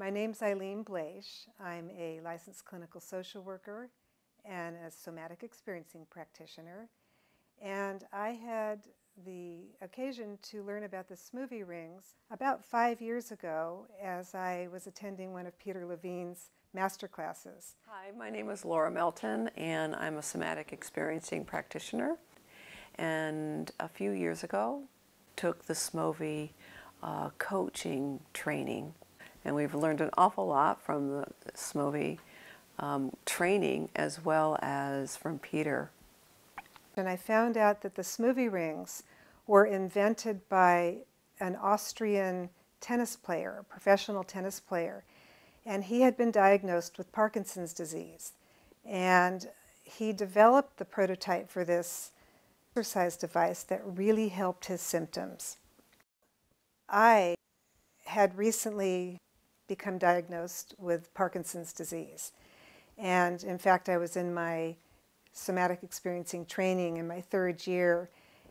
My name's Ilene Blaisch. I'm a licensed clinical social worker and a somatic experiencing practitioner. And I had the occasion to learn about the Smovey rings about five years ago as I was attending one of Peter Levine's master classes. Hi, my name is Laura Melton, and I'm a somatic experiencing practitioner. And a few years ago, took the Smovey uh, coaching training, and we've learned an awful lot from the Smovey um, training as well as from Peter. And I found out that the Smovey rings were invented by an Austrian tennis player, a professional tennis player, and he had been diagnosed with Parkinson's disease. And he developed the prototype for this exercise device that really helped his symptoms. I had recently become diagnosed with Parkinson's disease. And in fact, I was in my somatic experiencing training in my third year,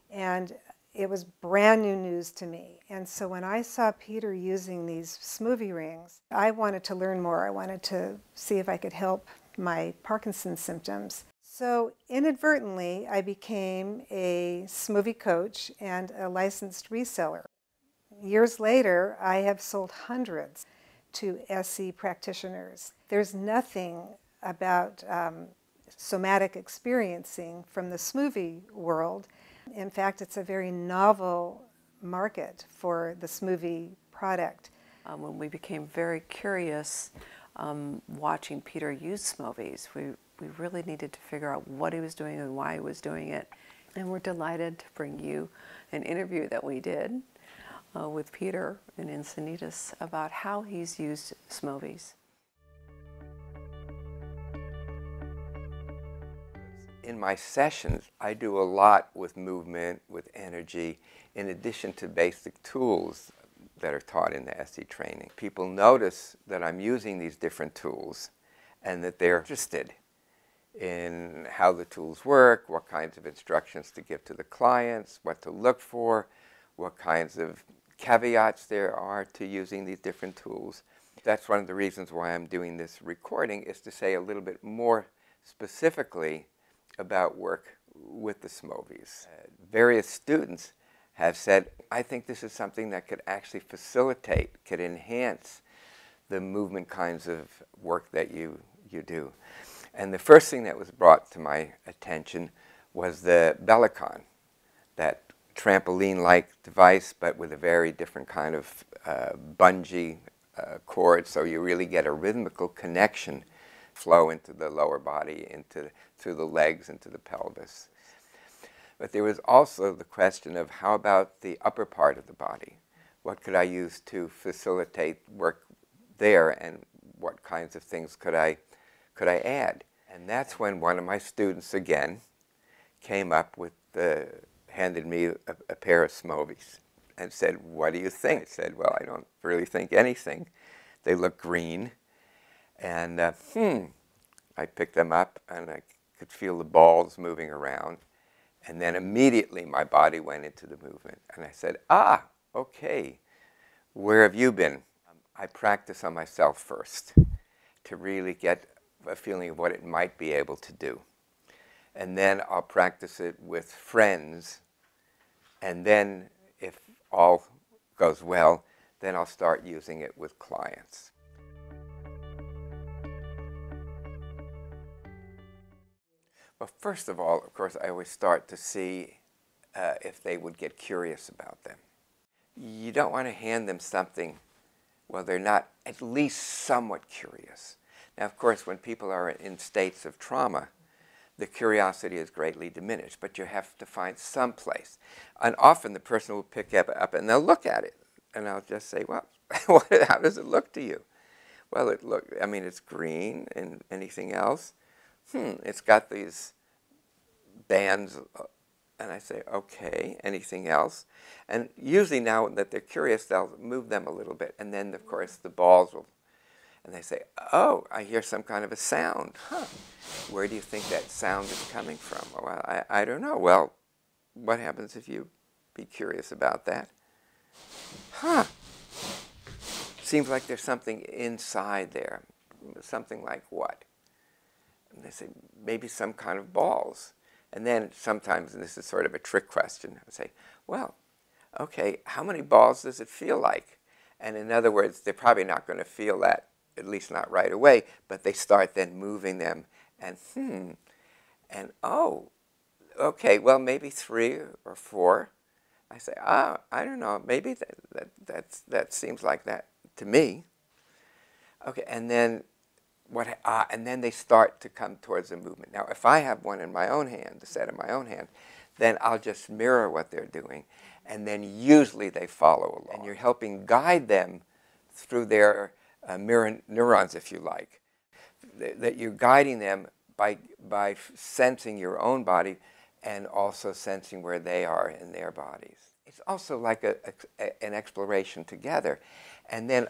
and it was brand new news to me. And so when I saw Peter using these Smovey rings, I wanted to learn more. I wanted to see if I could help my Parkinson's symptoms. So inadvertently, I became a Smovey coach and a licensed reseller. Years later, I have sold hundreds to SE practitioners. There's nothing about um, somatic experiencing from the Smovey world in fact, it's a very novel market for the Smovey product. Um, when we became very curious um, watching Peter use Smoveys, we, we really needed to figure out what he was doing and why he was doing it. And we're delighted to bring you an interview that we did uh, with Peter in Encinitas about how he's used Smoveys. in my sessions, I do a lot with movement, with energy, in addition to basic tools that are taught in the SE training. People notice that I'm using these different tools and that they're interested in how the tools work, what kinds of instructions to give to the clients, what to look for, what kinds of caveats there are to using these different tools. That's one of the reasons why I'm doing this recording is to say a little bit more specifically about work with the Smoveys. Uh, various students have said, I think this is something that could actually facilitate, could enhance the movement kinds of work that you, you do. And the first thing that was brought to my attention was the Bellicon, that trampoline-like device, but with a very different kind of uh, bungee uh, cord, so you really get a rhythmical connection flow into the lower body, into, through the legs, into the pelvis. But there was also the question of how about the upper part of the body? What could I use to facilitate work there and what kinds of things could I, could I add? And that's when one of my students again came up with the, handed me a, a pair of Smoveys and said, what do you think? I said, well, I don't really think anything. They look green. And uh, hmm, I picked them up and I could feel the balls moving around. And then immediately my body went into the movement. And I said, ah, okay, where have you been? I practice on myself first to really get a feeling of what it might be able to do. And then I'll practice it with friends. And then, if all goes well, then I'll start using it with clients. Well, first of all, of course, I always start to see uh, if they would get curious about them. You don't want to hand them something, well, they're not at least somewhat curious. Now, of course, when people are in states of trauma, the curiosity is greatly diminished, but you have to find some place. And often the person will pick it up and they'll look at it, and I'll just say, well, how does it look to you? Well, it look, I mean, it's green and anything else hmm, it's got these bands. Uh, and I say, okay, anything else? And usually now that they're curious, they'll move them a little bit. And then, of course, the balls will, and they say, oh, I hear some kind of a sound. Huh. Where do you think that sound is coming from? Well, I, I don't know. Well, what happens if you be curious about that? Huh. seems like there's something inside there. Something like what? And they say, maybe some kind of balls. And then sometimes, and this is sort of a trick question, I say, well, okay, how many balls does it feel like? And in other words, they're probably not going to feel that, at least not right away, but they start then moving them and hmm, and oh, okay, well, maybe three or four. I say, ah, I don't know, maybe that, that, that's, that seems like that to me. Okay, and then what, ah, and then they start to come towards the movement. Now, if I have one in my own hand, the set in my own hand, then I'll just mirror what they're doing, and then usually they follow along. And you're helping guide them through their uh, mirror neurons, if you like. That you're guiding them by, by sensing your own body and also sensing where they are in their bodies. It's also like a, a, an exploration together. And then,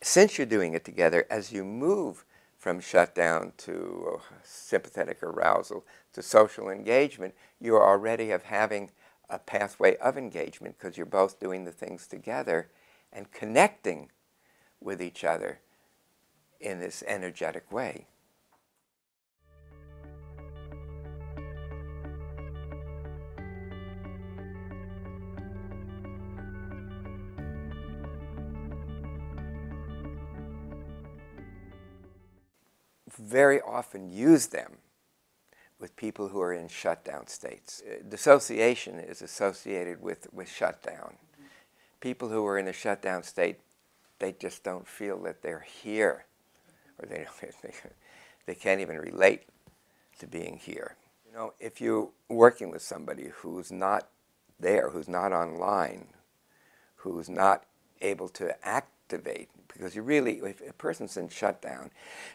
since you're doing it together, as you move from shutdown to sympathetic arousal to social engagement, you're already of having a pathway of engagement because you're both doing the things together and connecting with each other in this energetic way. very often use them with people who are in shutdown states. Uh, dissociation is associated with, with shutdown. People who are in a shutdown state, they just don't feel that they're here, or they, they, they can't even relate to being here. You know, if you're working with somebody who's not there, who's not online, who's not able to activate because you really, if a person's in shutdown,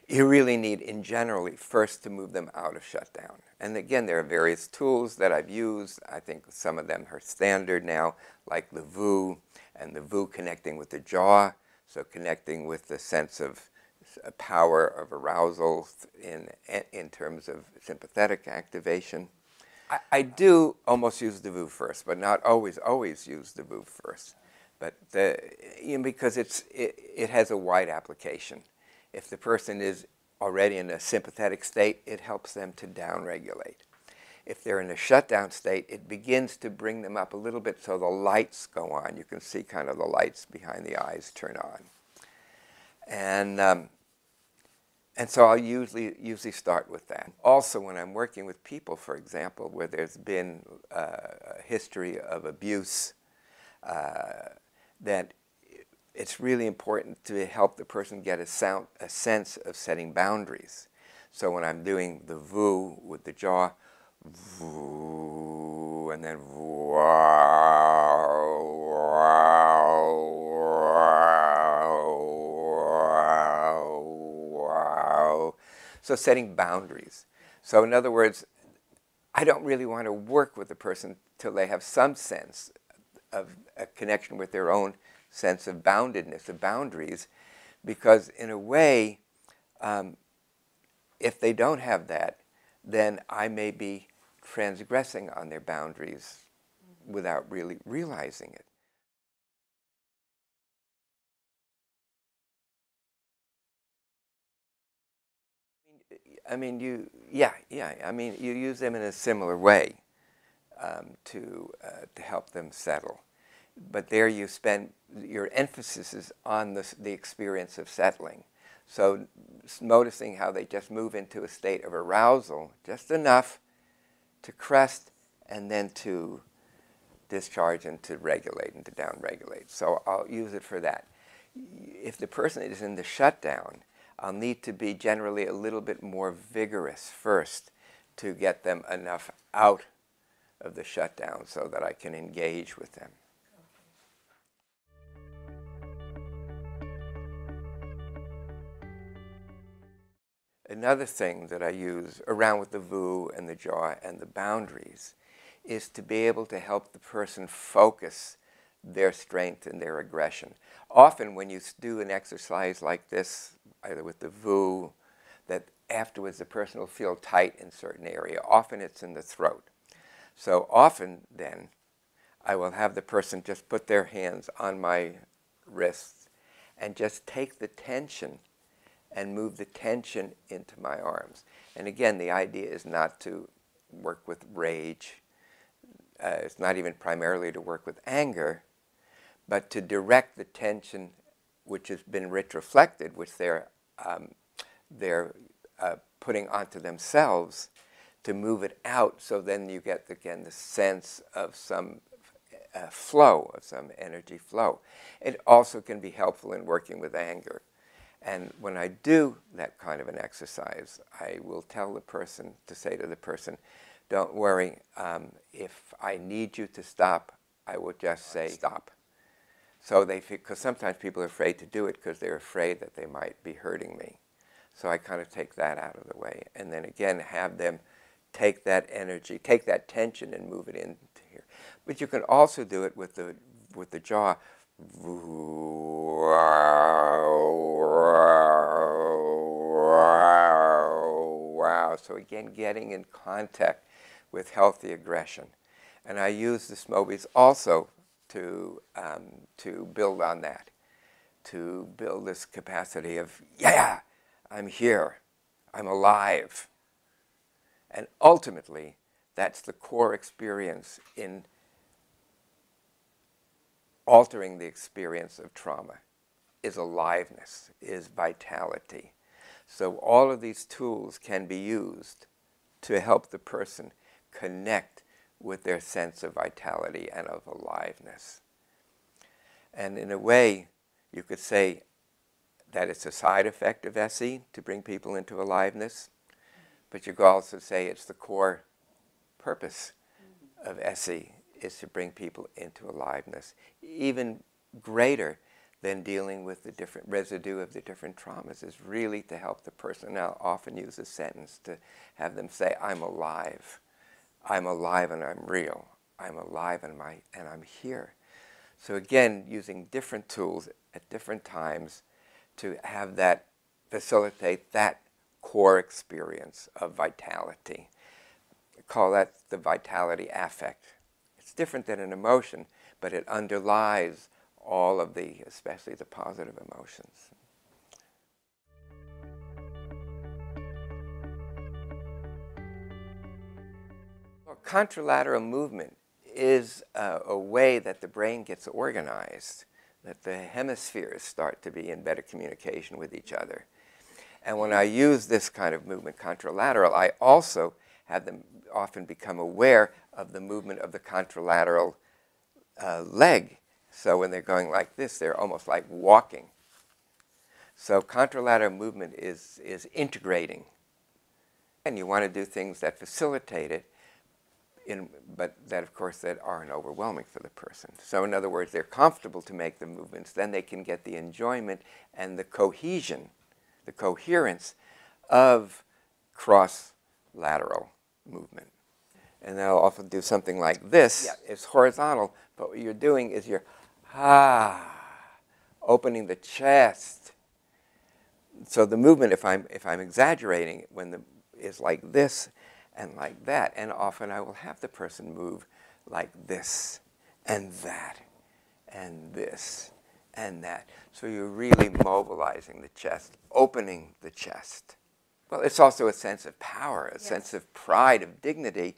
you really need, in generally, first to move them out of shutdown. And again, there are various tools that I've used. I think some of them are standard now, like the VU, and the VU connecting with the jaw, so connecting with the sense of uh, power of arousal in, in terms of sympathetic activation. I, I do almost use the VU first, but not always, always use the VU first. But the, you know, because it's, it, it has a wide application. If the person is already in a sympathetic state, it helps them to downregulate. If they're in a shutdown state, it begins to bring them up a little bit so the lights go on. You can see kind of the lights behind the eyes turn on. And, um, and so I'll usually, usually start with that. Also, when I'm working with people, for example, where there's been uh, a history of abuse, uh, that it's really important to help the person get a, sound, a sense of setting boundaries. So when I'm doing the VU with the jaw, and then So setting boundaries. So in other words, I don't really want to work with the person till they have some sense of a connection with their own sense of boundedness, of boundaries, because in a way, um, if they don't have that, then I may be transgressing on their boundaries without really realizing it. I mean, you, yeah, yeah. I mean, you use them in a similar way um, to, uh, to help them settle. But there you spend, your emphasis is on the, the experience of settling. So noticing how they just move into a state of arousal, just enough to crest and then to discharge and to regulate and to downregulate. So I'll use it for that. If the person is in the shutdown, I'll need to be generally a little bit more vigorous first to get them enough out of the shutdown so that I can engage with them. Another thing that I use around with the VU and the jaw and the boundaries is to be able to help the person focus their strength and their aggression. Often when you do an exercise like this, either with the VU, that afterwards the person will feel tight in certain area. Often it's in the throat. So often then, I will have the person just put their hands on my wrists and just take the tension and move the tension into my arms. And again, the idea is not to work with rage. Uh, it's not even primarily to work with anger, but to direct the tension which has been retroflected, which they're, um, they're uh, putting onto themselves, to move it out so then you get, again, the sense of some uh, flow, of some energy flow. It also can be helpful in working with anger. And when I do that kind of an exercise, I will tell the person to say to the person, don't worry, um, if I need you to stop, I will just say stop. So they, because sometimes people are afraid to do it because they're afraid that they might be hurting me. So I kind of take that out of the way. And then again, have them take that energy, take that tension and move it into here. But you can also do it with the, with the jaw. Wow. So again, getting in contact with healthy aggression. And I use the Smoveys also to, um, to build on that, to build this capacity of, yeah, I'm here, I'm alive. And ultimately, that's the core experience in altering the experience of trauma, is aliveness, is vitality. So all of these tools can be used to help the person connect with their sense of vitality and of aliveness. And in a way, you could say that it's a side effect of SE to bring people into aliveness, but you could also say it's the core purpose of SE is to bring people into aliveness, even greater than dealing with the different residue of the different traumas is really to help the person. Now, often use a sentence to have them say, I'm alive. I'm alive and I'm real. I'm alive and, my, and I'm here. So again, using different tools at different times to have that facilitate that core experience of vitality. Call that the vitality affect. Different than an emotion, but it underlies all of the, especially the positive emotions. Well, contralateral movement is a way that the brain gets organized, that the hemispheres start to be in better communication with each other. And when I use this kind of movement, contralateral, I also have them often become aware of the movement of the contralateral uh, leg. So when they're going like this, they're almost like walking. So contralateral movement is, is integrating. And you want to do things that facilitate it, in, but that, of course, that aren't overwhelming for the person. So in other words, they're comfortable to make the movements. Then they can get the enjoyment and the cohesion, the coherence of cross-lateral movement. And they'll often do something like this. Yeah. It's horizontal, but what you're doing is you're, ah, opening the chest. So the movement, if I'm, if I'm exaggerating, when the, is like this, and like that. And often I will have the person move like this and that and this and that. So you're really mobilizing the chest, opening the chest. Well, it's also a sense of power, a yes. sense of pride, of dignity.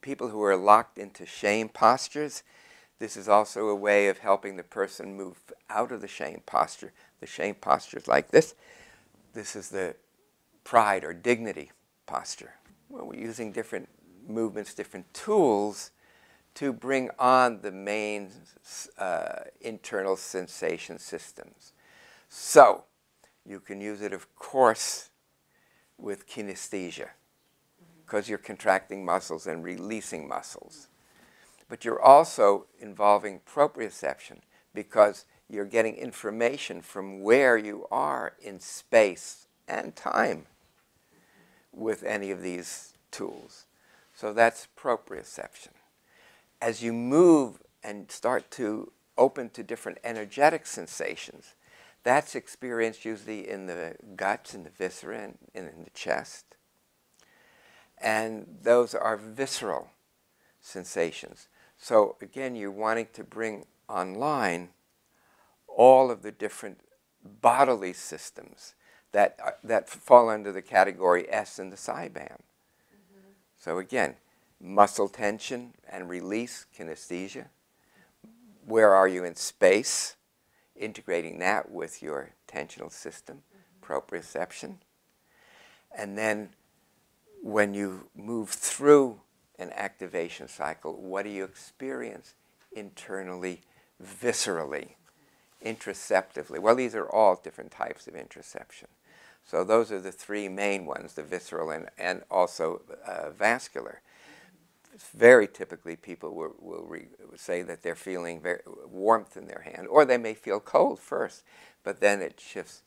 People who are locked into shame postures, this is also a way of helping the person move out of the shame posture. The shame posture is like this. This is the pride or dignity posture well, we're using different movements, different tools to bring on the main uh, internal sensation systems. So, you can use it, of course, with kinesthesia, because you're contracting muscles and releasing muscles. But you're also involving proprioception, because you're getting information from where you are in space and time with any of these tools. So that's proprioception. As you move and start to open to different energetic sensations, that's experienced usually in the guts, in the viscera, and in the chest. And those are visceral sensations. So again, you're wanting to bring online all of the different bodily systems that, are, that fall under the category S in the SIBAM. Mm-hmm. So again, muscle tension and release, kinesthesia. Where are you in space? Integrating that with your tensional system, mm-hmm. proprioception. And then when you move through an activation cycle, what do you experience internally, viscerally, interoceptively? Well, these are all different types of interoception. So those are the three main ones, the visceral and, and also uh, vascular. Very typically, people will, will say that they're feeling very, warmth in their hand, or they may feel cold first, but then it shifts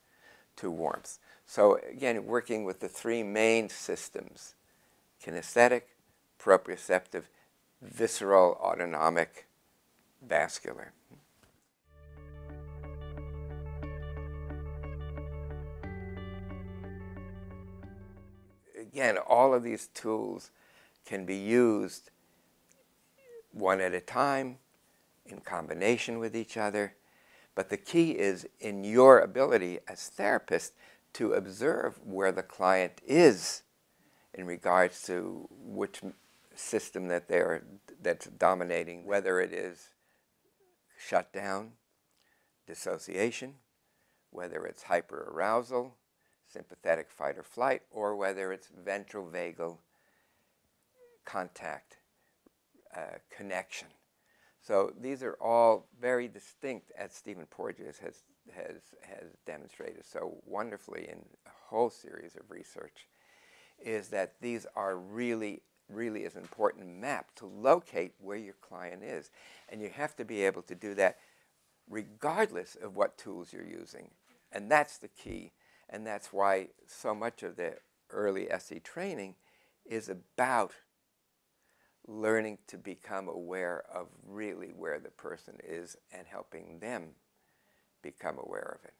to warmth. So again, working with the three main systems, kinesthetic, proprioceptive, visceral, autonomic, vascular. Again, all of these tools can be used one at a time, in combination with each other. But the key is in your ability as therapist to observe where the client is in regards to which system that they're that's dominating, whether it is shutdown, dissociation, whether it's hyperarousal, sympathetic fight or flight, or whether it's ventral vagal contact, uh, connection. So these are all very distinct, as Stephen Porges has, has, has demonstrated so wonderfully in a whole series of research, is that these are really, really is an important map to locate where your client is. And you have to be able to do that regardless of what tools you're using. And that's the key. And that's why so much of the early SE training is about learning to become aware of really where the person is and helping them become aware of it.